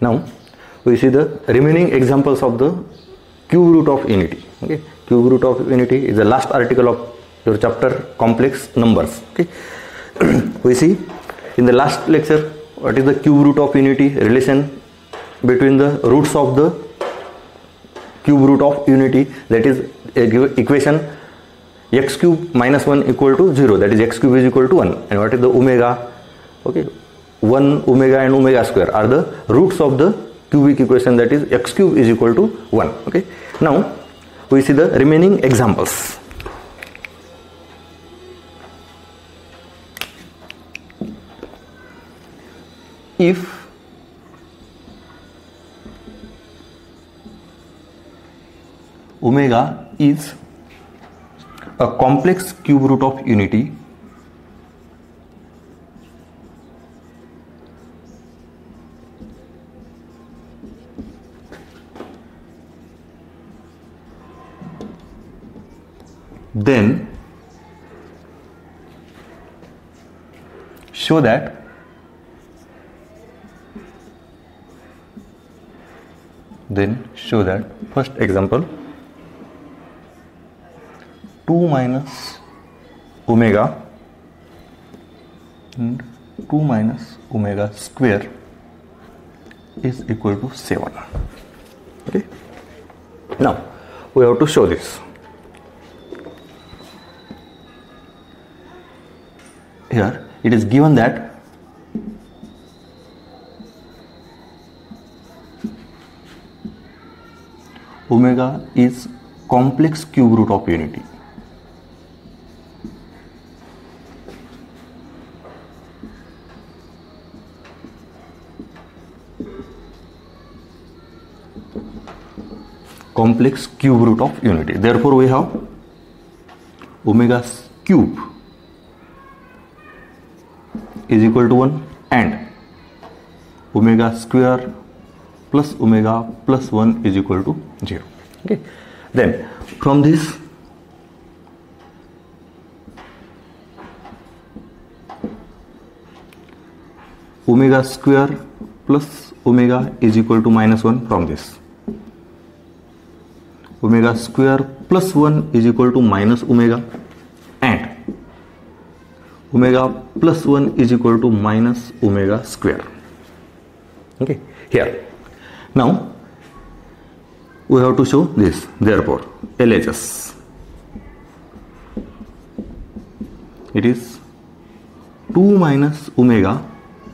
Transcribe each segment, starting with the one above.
Now we see the remaining examples of the cube root of unity. Okay, cube root of unity is the last article of your chapter complex numbers. Okay, we see in the last lecture what is the cube root of unity relation between the roots of the cube root of unity that is equation x cube minus 1 equal to 0 that is x cube is equal to 1 and what is the omega okay 1 omega and omega square are the roots of the cubic equation that is x cube is equal to 1 okay? Now we see the remaining examples. If omega is a complex cube root of unity then show that then show that first example 2 minus omega and 2 minus omega square is equal to 7 okay? Now we have to show this here. It is given that omega is complex cube root of unity. Complex cube root of unity. Therefore we have omega cube is equal to one and omega square plus omega plus one is equal to zero then from this omega square plus omega is equal to minus one from this omega square plus one is equal to minus omega omega plus 1 is equal to minus omega square. Okay here. Now we have to show this. Therefore LHS it is 2 minus omega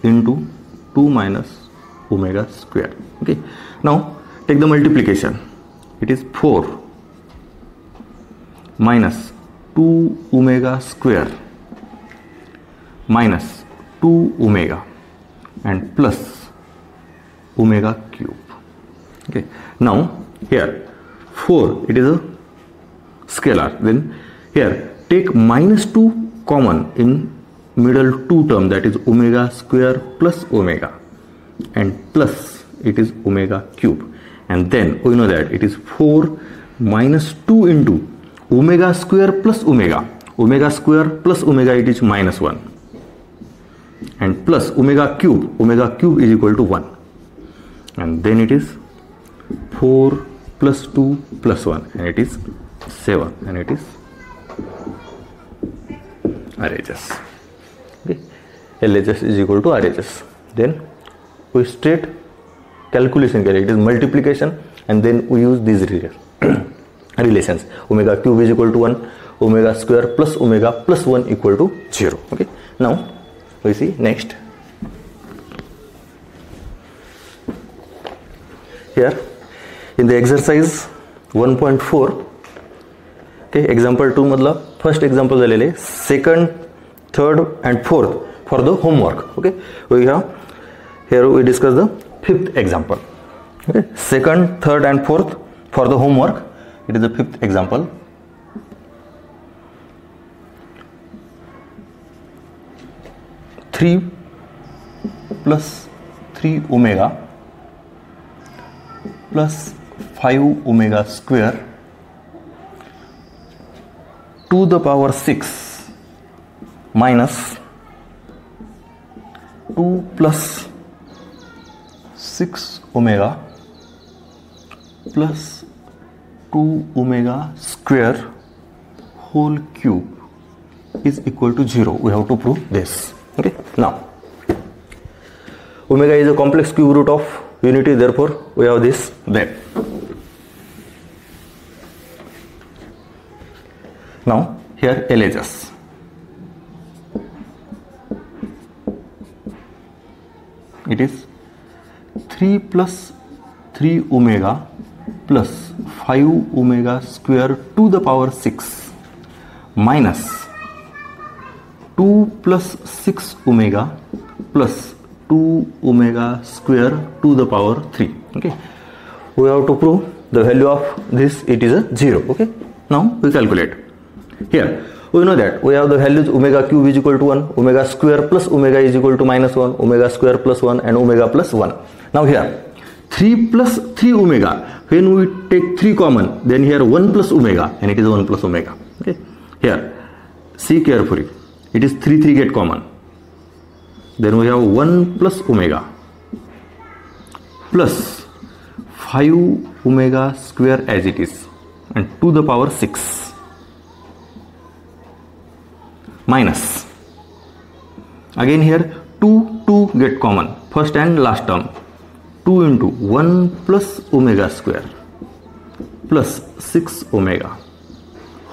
into 2 minus omega square. Okay now take the multiplication. It is 4 minus 2 omega square minus 2 omega and plus omega cube. Okay. Now here 4 it is a scalar. Then here take minus 2 common in middle 2 term that is omega square plus omega and plus it is omega cube. And then oh, we know that it is 4 minus 2 into omega square plus omega. Omega square plus omega it is minus 1 and plus omega cube omega cube is equal to 1 and then it is 4 plus 2 plus 1 and it is 7 and it is RHS okay LHS is equal to RHS then we straight calculation carry it is multiplication and then we use these relations omega cube is equal to 1 omega square plus omega plus 1 equal to 0 okay now we see. Next. Here. In the exercise 1.4 okay example 2 मधला first example झालेले. Second third and fourth for the homework okay we have here we discuss the fifth example okay second third and fourth for the homework it is the fifth example Three plus three omega plus 5 omega square to the power 6 minus 2 plus 6 omega plus 2 omega square whole cube is equal to 0 we have to prove this okay now omega is a complex cube root of unity therefore we have this then now here LHS it is 3 plus 3 omega plus 5 omega square to the power 6 minus 2 plus 6 omega plus 2 omega square to the power 3 okay. We have to prove the value of this. It is a 0 okay. Now we calculate. Here we know that we have the values omega cube is equal to 1 omega square plus omega is equal to minus 1 omega square plus 1 and omega plus 1 now here 3 plus 3 omega. When we take 3 common then here 1 plus omega and it is 1 plus omega. Okay. Here see carefully it is 3 3 get common. Then we have 1 plus omega. Plus 5 omega square as it is. And to the power 6 minus. Again here 2 2 get common. First and last term. 2 into 1 plus omega square. Plus 6 omega.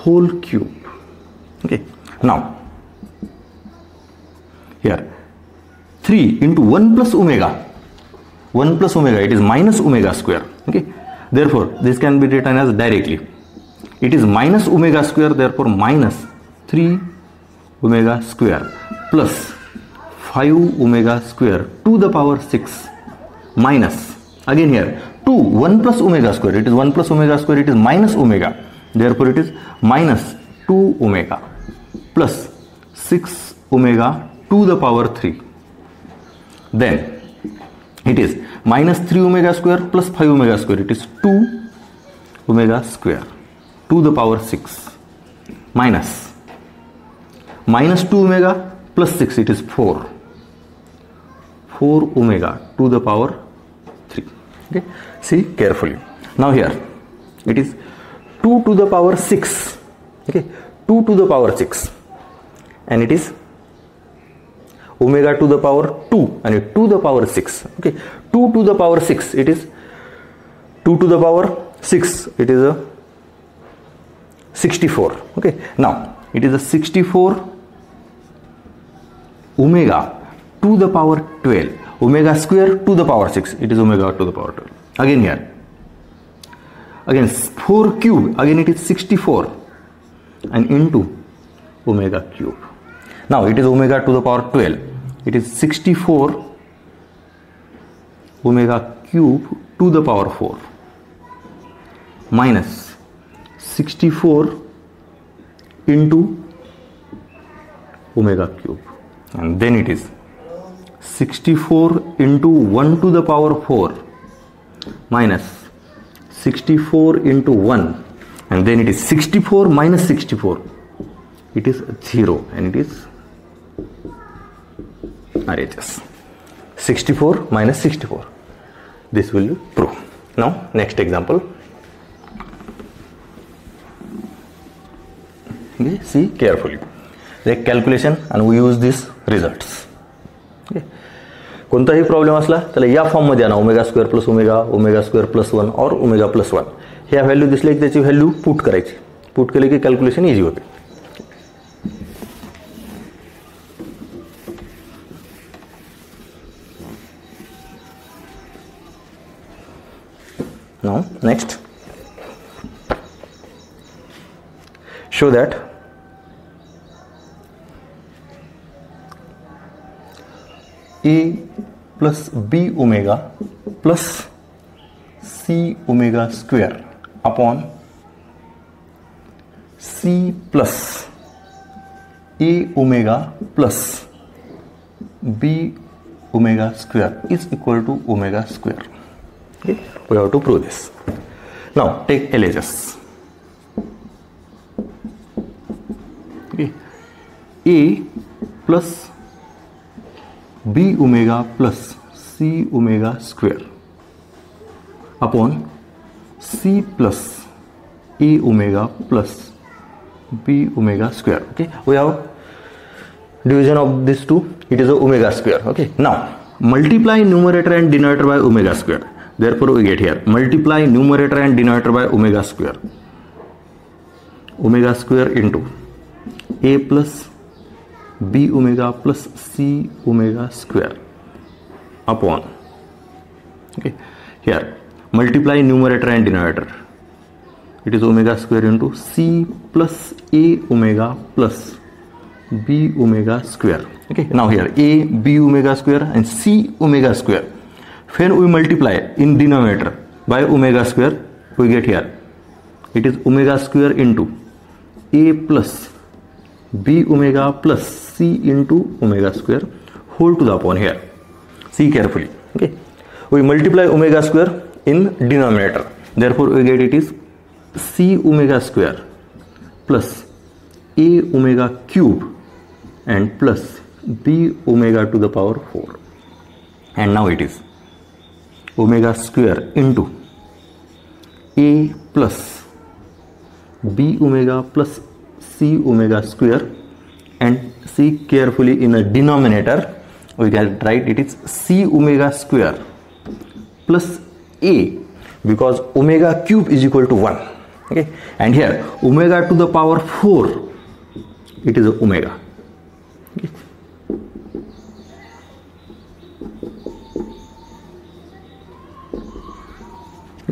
Whole cube. Okay. Now here. 3 into 1 plus omega. 1 plus omega. It is minus omega square. Okay? Therefore this can be written as directly. It is minus omega square therefore minus 3 omega square plus 5 omega square to the power 6 minus. Again here 2 1 plus omega square. It is 1 plus omega square. It is minus omega. Therefore it is minus 2 omega plus 6 omega to the power 3 then it is minus 3 omega square plus 5 omega square. It is 2 omega square. To the power 6 minus. Minus 2 omega plus 6 it is 4 4 omega to the power 3 okay? See carefully. Now here it is 2 to the power 6 okay? 2 to the power 6 and it is omega to the power 2 and 2 to the power 6 okay. 2 to the power 6 it is 2 to the power 6 it is a 64 okay. Now it is a 64 omega to the power 12 omega square to the power 6 it is omega to the power 12 again here. Again 4 cube again it is 64 and into omega cube. Now it is omega to the power 12 it is 64 omega cube to the power 4 minus 64 into omega cube. And then it is 64 into 1 to the power 4 minus 64 into 1 and then it is 64 minus 64 it is 0 and it is RHS 64 minus 64 this will be proof now next example. Okay, see carefully. The calculation and we use these results. Okay. कोणताही problem असला त्याला या फॉर्ममध्ये आणा. Omega square plus omega omega square plus one और omega plus one ह्या value दिसले की त्याची व्हॅल्यू पुट करायची. पुट केले की कॅल्क्युलेशन इझी होते. Now next. Show that. A plus b omega plus c omega square upon c plus a omega plus b omega square is equal to omega square okay we have to prove this. Now take LHS okay. A plus b omega plus c omega square upon c plus a omega plus b omega square. Okay. We have division of these two. It is a omega square. Okay. Now multiply numerator and denominator by omega square therefore we get here. Multiply numerator and denominator by omega square. Omega square into a plus b omega plus c omega square upon okay here. Multiply numerator and denominator. It is omega square into c plus a omega plus b omega square okay. Now here a b omega square and c omega square when we multiply in denominator by omega square we get here. It is omega square into a plus b omega plus c into omega square. Whole to the upon here. See carefully okay? We multiply omega square in denominator. Therefore we get it is c omega square plus a omega cube and plus b omega to the power 4 and now it is omega square into a plus b omega plus c omega square and see carefully in a denominator we can write it is c omega square plus a because omega cube is equal to 1 okay? And here omega to the power 4 it is omega.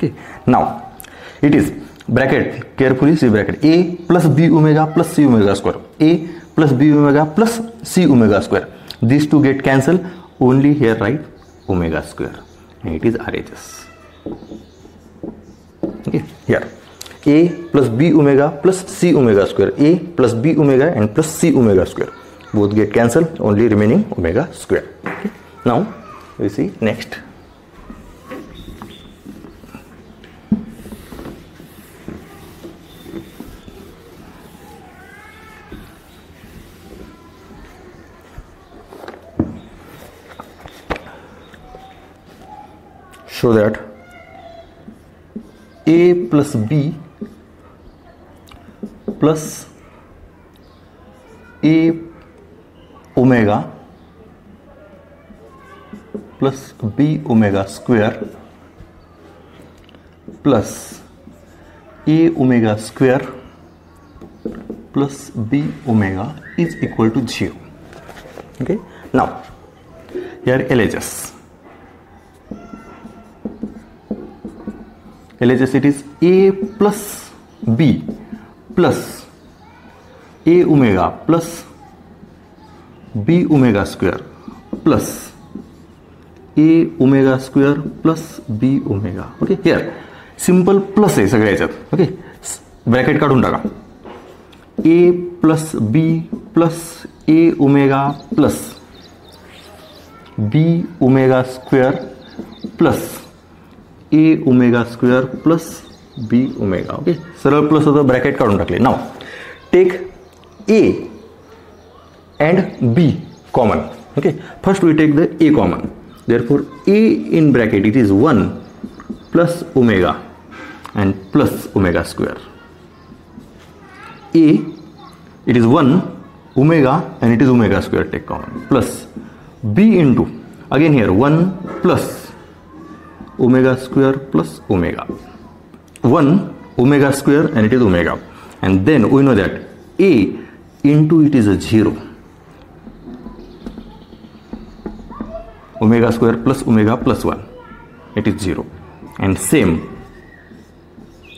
Okay, now it is bracket carefully see bracket a plus b omega plus c omega square a plus b omega plus c omega square this to get cancel only here right omega square it is R H S a plus b omega plus c omega square a plus b omega and plus c omega square both get cancel only remaining omega square now you see next show that a plus b plus a omega plus b omega square plus a omega square plus b omega is equal to 0 okay? Now here LHS LHS it is a plus b plus a omega plus b omega square plus a omega square plus b omega okay here simple plus आहे सगळ्या याच्यात okay bracket काढून टाका a plus b plus a omega plus b omega square plus a omega square plus b omega okay सरल plus होता bracket का टाकले. Now take a and b common okay first we take the a common therefore a in bracket it is one plus omega and plus omega square a it is one omega and it is omega square take common plus b into again here one plus omega square plus omega. 1 omega square and it is omega. And then we know that a into it is a 0 omega square plus omega plus 1 it is 0 and same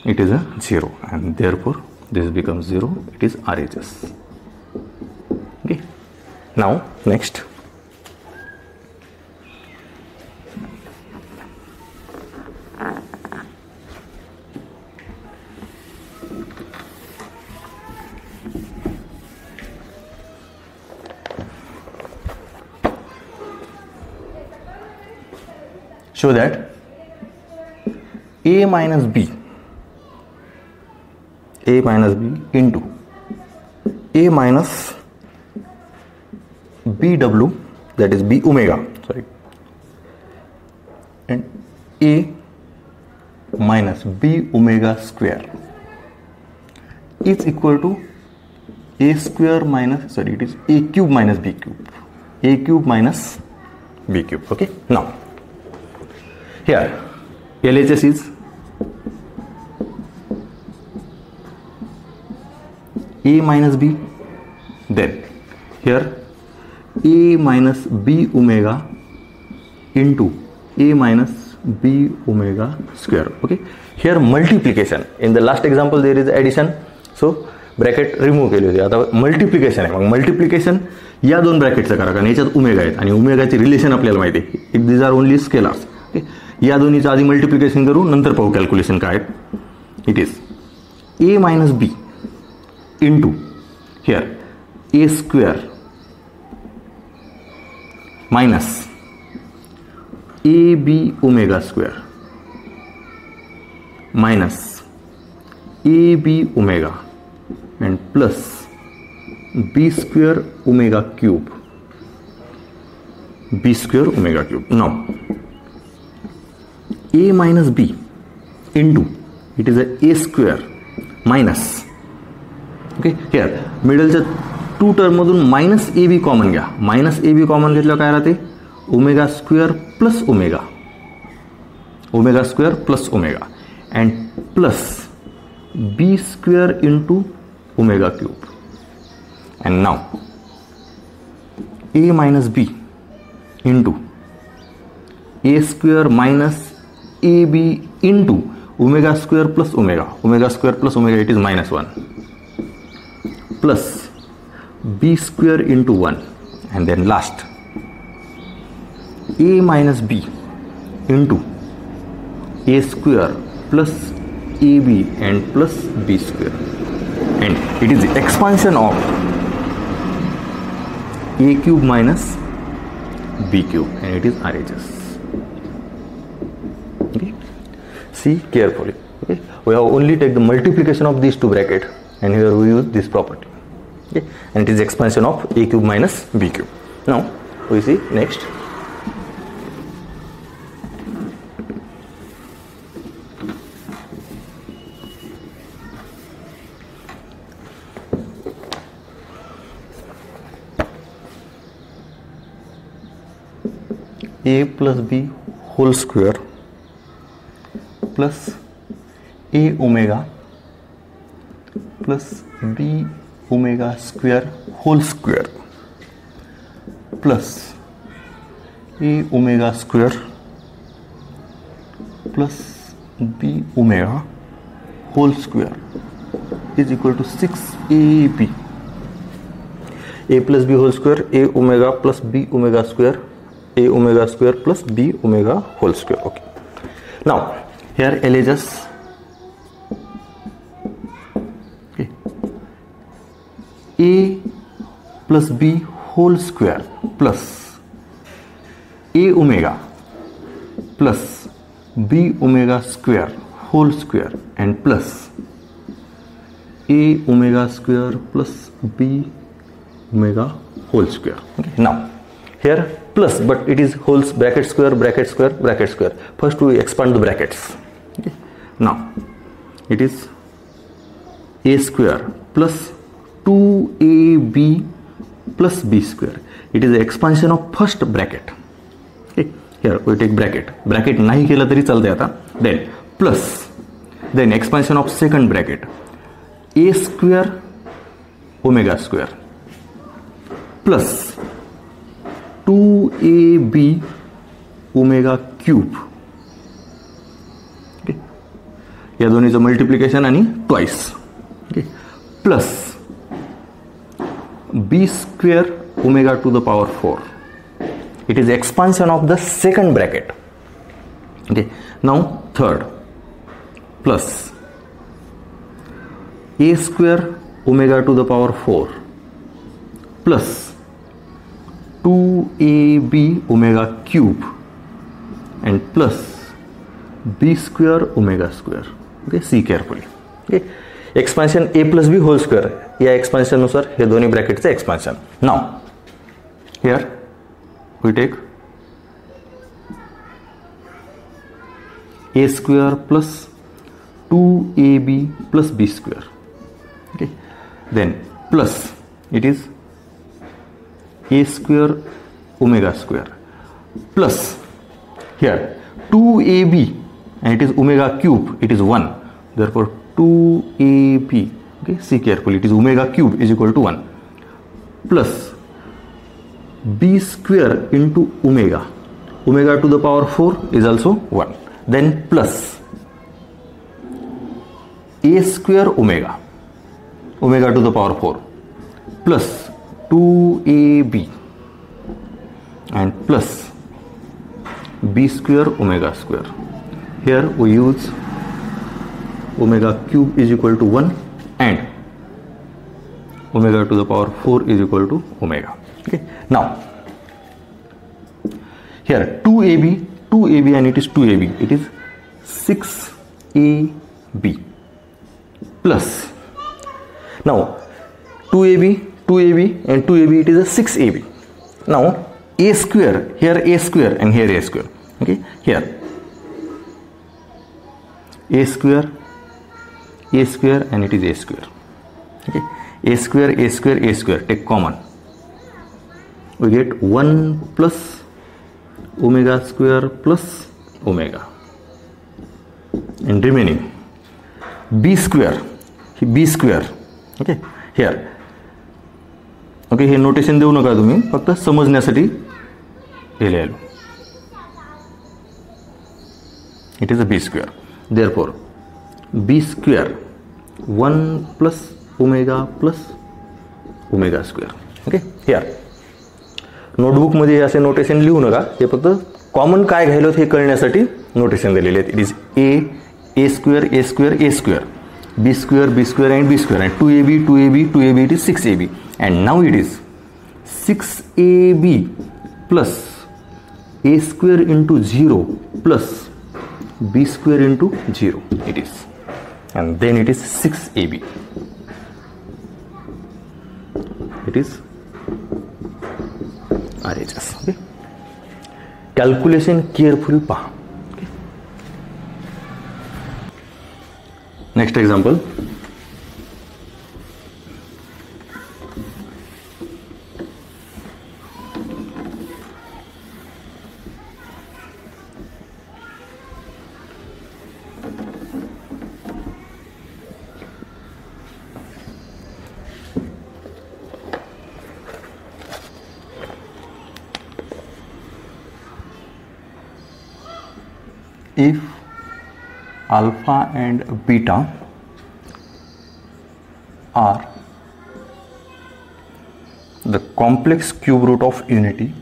it is a 0 and therefore this becomes 0 it is RHS okay. Now next show that? A minus b. A minus b into a minus bw that is b omega. Sorry. And a minus b omega square is equal to a square minus sorry it is a cube minus b cube. A cube minus b cube. Okay? Now here LHS is a minus b then here a minus b omega into a minus b omega square okay here multiplication in the last example there is addition so bracket remove केली होती आता multiplication आहे मग multiplication या दोन ब्रॅकेटचं करा कारण याच्यात omega आहेत आणि उमेगाचे रिलेशन आपल्याला माहिती आहे it these are only scalars okay या दोन्हीचं आधी मल्टिप्लिकेशन करू, नंतर पाहू कॅल्क्युलेशन काय it is a minus b into here a square minus a b omega square minus a b omega and plus b square omega cube. B square omega cube. Now a minus b into it is a a square minus. Okay here मिडलच्या two टर्ममधून minus A B common घ्या. Minus A B common घेतल्यावर काय राहते? Omega square plus omega omega square plus omega and plus b square into omega cube and now a minus b into a square minus minus ab into omega square plus omega. Omega square plus omega it is minus 1 plus b square into 1 and then last. A minus b into a square plus ab and plus b square. And it is the expansion of a cube minus b cube. And it is RHS. Okay. See carefully. Okay. We have only take the multiplication of these two bracket and here we use this property. Okay. And it is expansion of a cube minus b cube. Now we see next a plus b whole square plus a omega plus b omega square whole square plus a omega square plus b omega whole square is equal to 6ab a plus b whole square a omega plus b omega square a omega square plus b omega whole square okay. Now here alleges a plus b whole square plus a omega plus b omega square whole square and plus a omega square plus b omega whole square now here plus but it is whole's bracket square bracket square bracket square first we expand the brackets okay. now it is a square plus 2ab plus b square it is the expansion of first bracket okay here we take bracket bracket नाही केलं तरी चालतंय आता then plus then expansion of second bracket a square omega square plus 2ab omega cube या दोन्हीचं multiplication आणि twice okay plus B square omega to the power four it is expansion of the second bracket okay now third plus a square omega to the power 4 plus 2ab omega cube and plus b square omega square okay see careful okay expansion a plus b whole square या एक्सपान्शननुसार हे दोन्ही ब्रॅकेटचं expansion now here we take a square plus two a b plus b square okay then plus it is a square omega square plus here two a b and it is omega cube it is 1 therefore 2ab okay see carefully it is omega cube is equal to 1 plus b square into omega. Omega to the power 4 is also 1 then plus a square omega. Omega to the power 4 plus 2ab and plus b square omega square here we use omega cube is equal to 1 and omega to the power 4 is equal to omega. Okay. Now here 2ab 2ab and it is 2ab it is 6ab plus. Now 2ab 2ab and 2ab it is a 6ab now a square here a square and here a square. Okay. Here a square a square and it is a square okay a square a square a square take common we get 1 plus omega square plus omega and remaining b square b square okay here okay hey notation देऊ नका तुम्ही फक्त समजण्यासाठी लिहिले लिहायलो it is a b square therefore b square 1 plus omega plus omega square. Okay here नोटबुकमध्ये असे notation लिहू नका. हे फक्त कॉमन काय घ्यायला हे कळण्यासाठी नोटेशन दिलेले आहेत. It is a a square a square a square b square b square and b square and two a b two a b two a b it is six a b and now it is six a b plus a square into zero plus b square into 0 it is and then it is 6ab it is RHS okay calculation carefully पहा Next example. If alpha and beta are the complex cube root of unity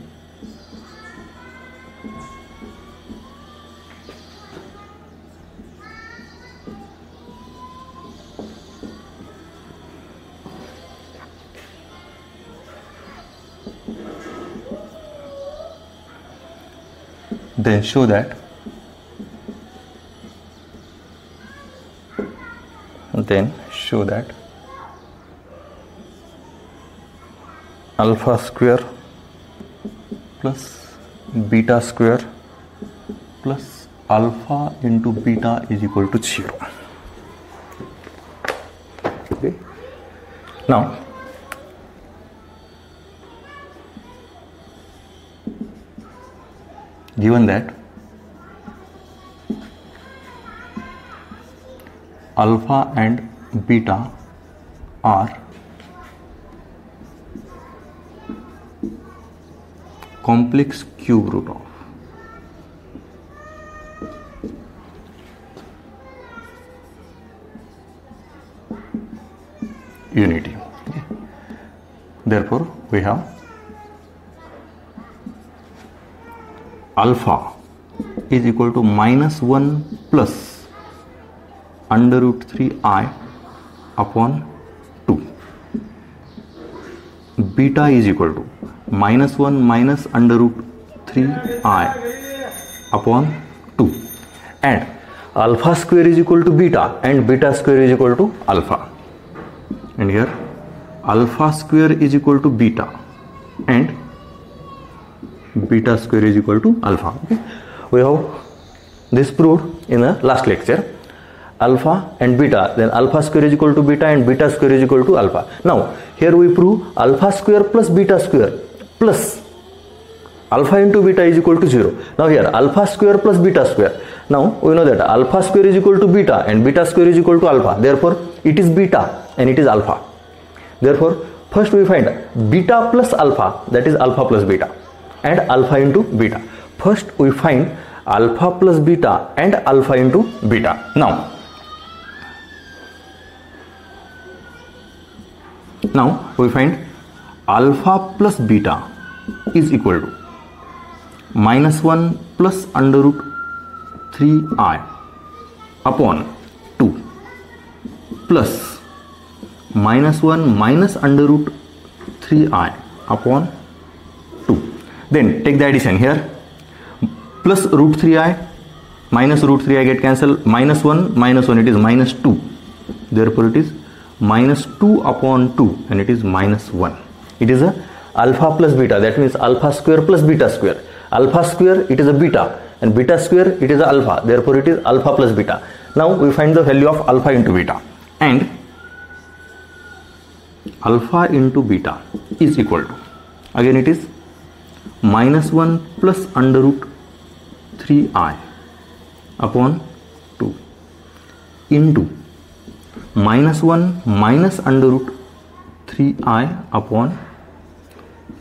then show that then show that. Alpha square plus beta square plus alpha into beta is equal to 0 okay. Now given that alpha and beta are complex cube root of unity okay. therefore we have alpha is equal to minus 1 plus under root three i upon two beta is equal to minus one minus under root three i upon two and alpha square is equal to beta and beta square is equal to alpha and here alpha square is equal to beta and beta square is equal to alpha okay we have this prove in the last lecture alpha and beta. Then alpha square is equal to beta and beta square is equal to alpha. Now here we prove alpha square plus beta square plus alpha into beta is equal to 0 now here alpha square plus beta square. Now we know that alpha square is equal to beta and beta square is equal to alpha. Therefore it is beta and it is alpha. Therefore first we find beta plus alpha that is alpha plus beta and alpha into beta. First we find alpha plus beta and alpha into beta. Now now we find alpha plus beta is equal to minus 1 plus under root 3i upon 2 plus minus 1 minus under root 3i upon 2 then take the addition here. Plus root 3i minus root 3i get cancelled. Minus 1 minus 1 it is minus 2 therefore it is minus 2 upon 2 and it is minus 1 it is a alpha plus beta. That means alpha square plus beta square. Alpha square it is a beta and beta square it is alpha. Therefore it is alpha plus beta. Now we find the value of alpha into beta. And alpha into beta is equal to again it is minus 1 plus under root 3i upon 2 into minus 1 minus under root 3i upon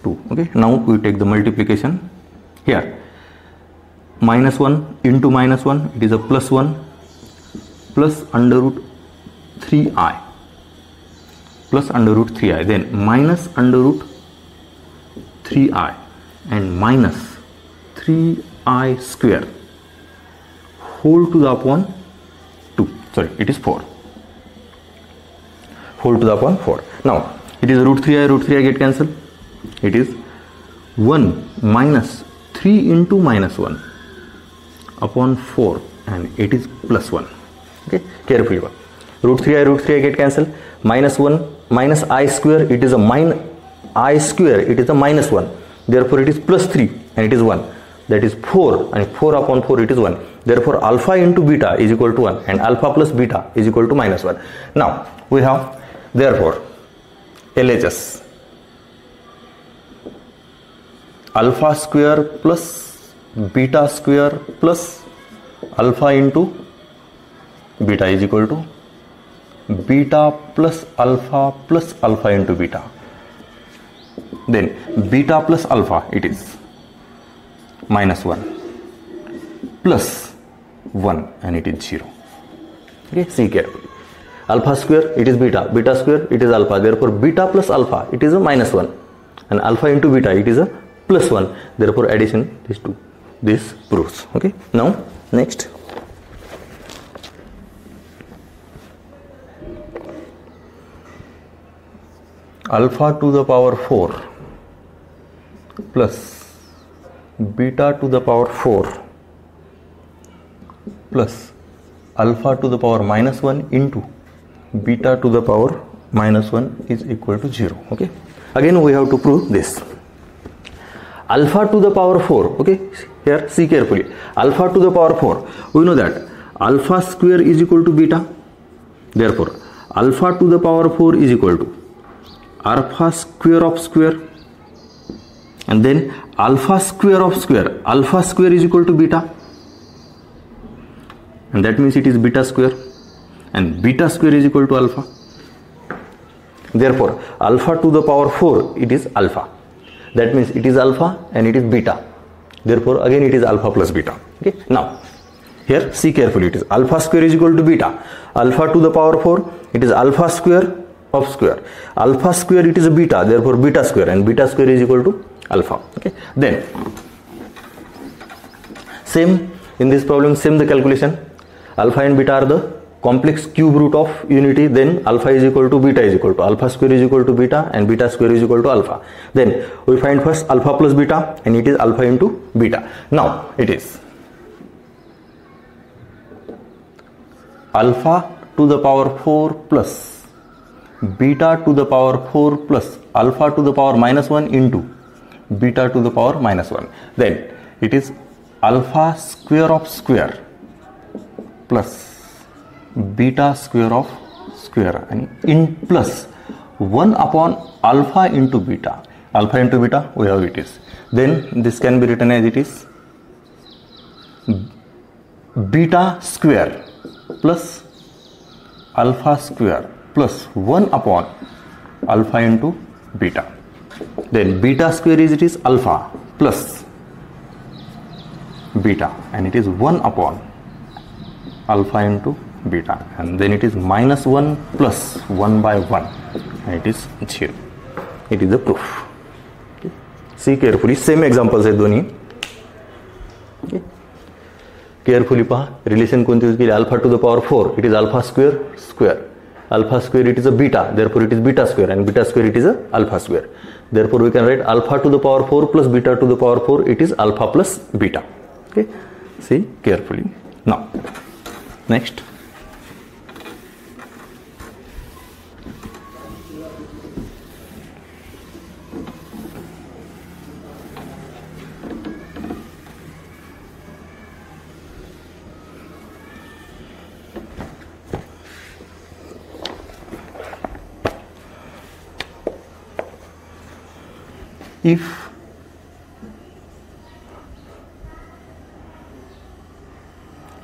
2 okay now we take the multiplication here. Minus 1 into minus 1 it is a plus 1 plus under root 3i plus under root 3i then minus under root 3i and minus 3i square whole to the upon 2 sorry it is 4 whole to the upon 4 now it is root 3i root 3i get cancelled. It is 1 minus 3 into minus 1 upon 4 and it is plus 1 okay? Carefully root 3i root 3i get cancelled. Minus 1 minus i square it is a minus i square it is a minus 1 therefore it is plus 3 and it is 1 that is 4 and 4 upon 4 it is 1 therefore alpha into beta is equal to 1 and alpha plus beta is equal to minus 1 now we have therefore LHS alpha square plus beta square plus alpha into beta is equal to beta plus alpha plus alpha into beta. Then beta plus alpha it is minus 1 plus 1 and it is 0 okay see carefully alpha square it is beta. Beta square it is alpha. Therefore beta plus alpha it is a minus 1 and alpha into beta it is a plus 1 therefore addition these two. This proves. Okay? Now next. Alpha to the power 4 plus beta to the power 4 plus alpha to the power minus 1 into beta to the power minus 1 is equal to 0 okay? Again we have to prove this. Alpha to the power 4 okay? Here see carefully. Alpha to the power 4 we know that alpha square is equal to beta. Therefore alpha to the power 4 is equal to alpha square of square. And then alpha square of square. Alpha square is equal to beta. And that means it is beta square and beta square is equal to alpha therefore alpha to the power 4 it is alpha that means it is alpha and it is beta therefore again it is alpha plus beta okay now here see carefully it is alpha square is equal to beta alpha to the power 4 it is alpha square of square alpha square it is beta therefore beta square and beta square is equal to alpha okay then same in this problem same the calculation alpha and beta are the complex cube root of unity then alpha is equal to beta is equal to alpha square is equal to beta and beta square is equal to alpha. Then we find first alpha plus beta and it is alpha into beta. Now it is alpha to the power 4 plus beta to the power 4 plus alpha to the power minus 1 into beta to the power minus 1 then it is alpha square of square plus beta square of square and in plus 1 upon alpha into beta. Alpha into beta we have it is. Then this can be written as it is beta square plus alpha square plus 1 upon alpha into beta. Then beta square is it is alpha plus beta and it is 1 upon alpha into beta and then it is minus 1 plus 1 by 1 and it is 0 it is the proof okay. see carefully same examples आहेत दोन्ही carefully पहा relation कोणती use केली alpha to the power four it is alpha square square alpha square it is a beta therefore it is beta square and beta square it is a alpha square therefore we can write alpha to the power 4 plus beta to the power 4 it is alpha plus beta okay see carefully now next if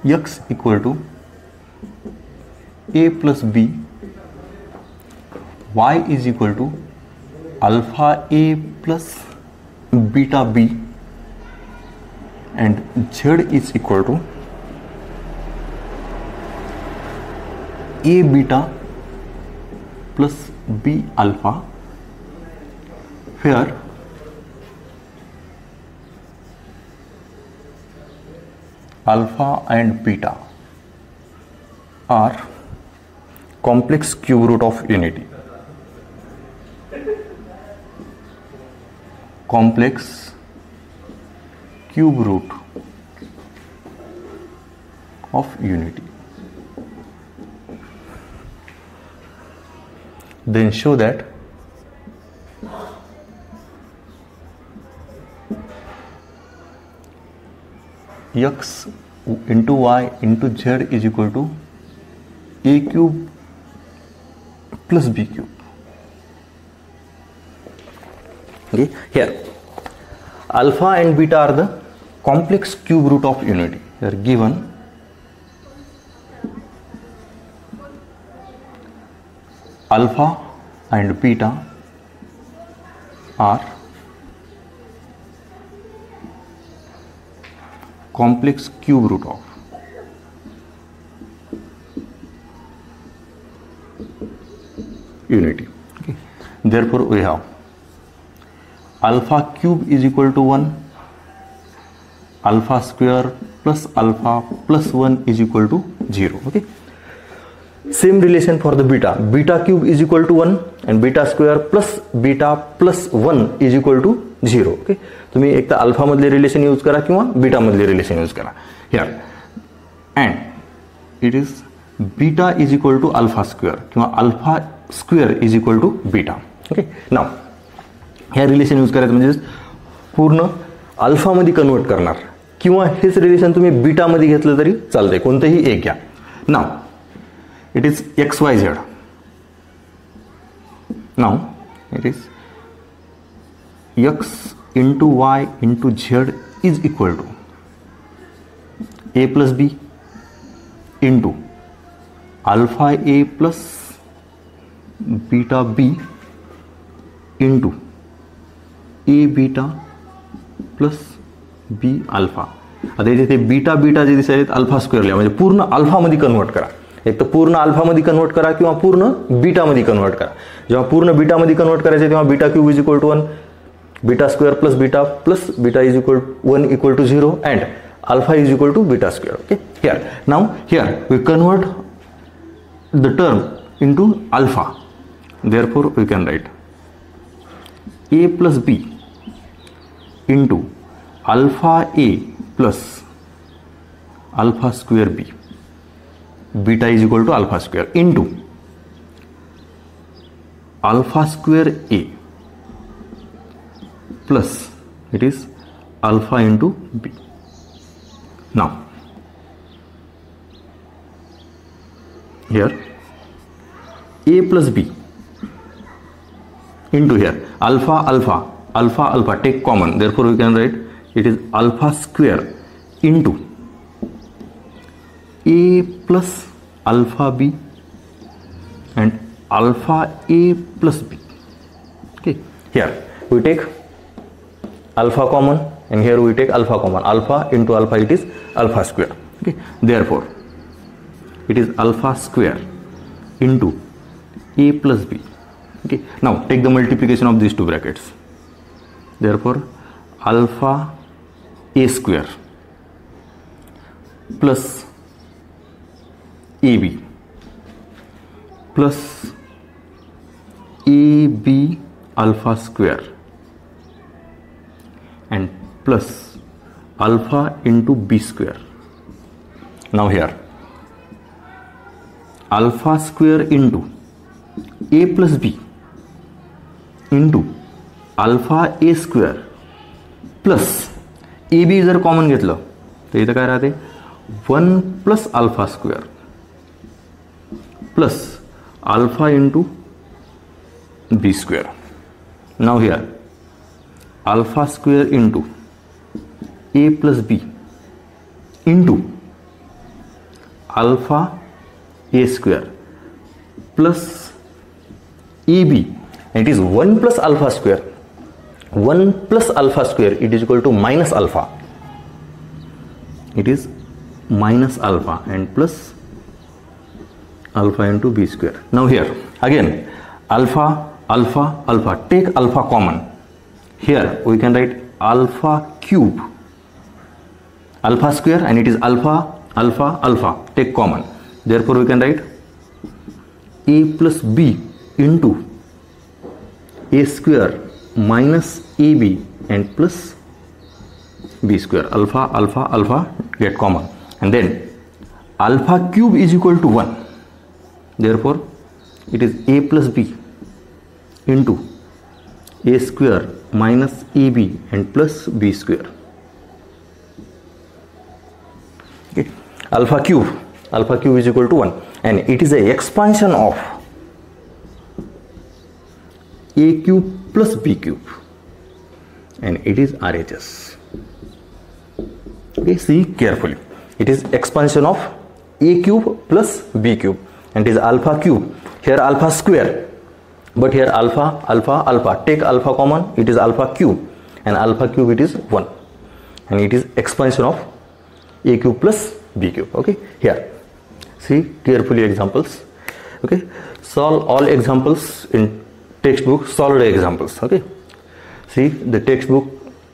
x equal to a plus b y is equal to alpha a plus beta b and z is equal to a beta plus b alpha where alpha and beta are complex cube root of unity. Complex cube root of unity. Then show that x into y into z is equal to a cube plus b cube. Okay, here alpha and beta are the complex cube root of unity. They are given alpha and beta are complex cube root of unity okay. therefore we have alpha cube is equal to 1 alpha square plus alpha plus 1 is equal to 0 okay same relation for the beta beta cube is equal to 1 and beta square plus beta plus 1 is equal to zero okay? तुम्ही एक तर अल्फामधले relation use करा किंवा बीटामधले relation use करा. Here and it is beta is equal to alpha square किंवा alpha square is equal to beta okay now ह्या रिलेशन यूज करायचं म्हणजे पूर्ण अल्फामध्ये कन्वर्ट करणार. किंवा हेच रिलेशन तुम्ही बीटामध्ये घेतलं तरी चालतंय. कोणतंही एक घ्या. Now it is x y z now it is x into y into z is equal to a plus b into alpha a plus beta b into a beta plus b alpha आता इथे ते beta beta जे दिसायलेत alpha स्क्वेअरला म्हणजे पूर्ण अल्फामध्ये convert करा। एक तर पूर्ण अल्फामध्ये कन्वर्ट करा किंवा पूर्ण बीटामध्ये कन्वर्ट करा। जेव्हा पूर्ण बीटामध्ये कन्वर्ट करायचे तेव्हा beta cube is equal to one beta square plus beta plus beta is equal to 1 equal to 0 and alpha is equal to beta square okay? Here now here we convert the term into alpha. Therefore we can write a plus b into alpha a plus alpha square b. Beta is equal to alpha square into alpha square a plus it is alpha into b. Now here a plus b into here. Alpha alpha alpha alpha take common. Therefore we can write it is alpha square into a plus alpha b and alpha a plus b. Okay here we take alpha common and here we take alpha common. Alpha into alpha it is alpha square. Okay? Therefore it is alpha square into a plus b. Okay? Now take the multiplication of these two brackets. Therefore alpha a square plus ab plus ab alpha square and plus alpha into b square. Now here. Alpha square into a plus b into alpha a square plus a b जर common घेतलं तर इथं काय राहते one plus alpha square plus alpha into b square now here alpha square into a plus b into alpha a square plus ab and it is 1 plus alpha square. 1 plus alpha square it is equal to minus alpha. It is minus alpha and plus alpha into b square. Now here again alpha alpha alpha. Take alpha common here we can write alpha cube. Alpha square and it is alpha alpha alpha. Take common. Therefore we can write a plus b into a square minus ab and plus b square. Alpha alpha alpha. Get common. And then alpha cube is equal to 1 therefore it is a plus b into a square minus ab and plus b square. Okay. Alpha cube alpha cube is equal to 1 and it is a expansion of a cube plus b cube. And it is RHS okay see carefully. It is expansion of a cube plus b cube. And it is alpha cube here alpha square but here alpha alpha alpha. Take alpha common it is alpha cube and alpha cube it is 1 and it is expansion of a cube plus b cube okay here. See carefully examples. Okay solve all examples in textbook solid examples. Okay. See the textbook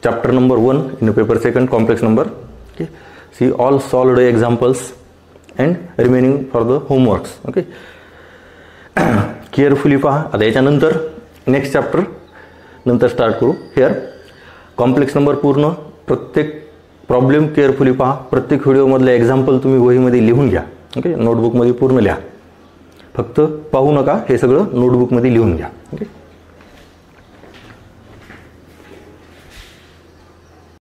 chapter number 1 in the paper second complex number. Okay. See all solid examples and remaining for the homeworks. Okay carefully पहा आता याच्यानंतर next chapter नंतर start करू here complex number पूर्ण प्रत्येक problem carefully पहा प्रत्येक व्हिडिओमधलं example तुम्ही वहीमध्ये लिहून घ्या ओके नोटबुकमध्ये पूर्ण लिहा फक्त पाहू नका हे सगळं नोटबुकमध्ये लिहून घ्या ओके